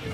Game.